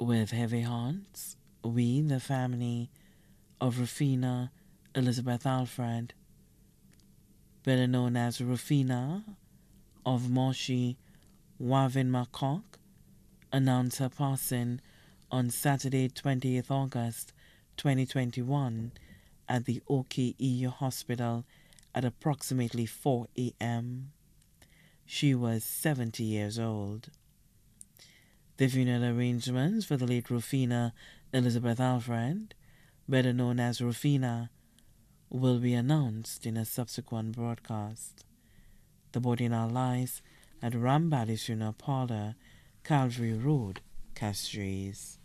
With heavy hearts, we, the family of Rufina Elizabeth Alfred, better known as Rufina of Moshi Wavin Makok, announce her passing on Saturday, 20th August 2021 at the OKEU Hospital at approximately 4 a.m. She was 70 years old. The funeral arrangements for the late Rufina Elizabeth Alfred, better known as Rufina, will be announced in a subsequent broadcast. The body now lies at Rambali Funeral Parlor, Calvary Road, Castries.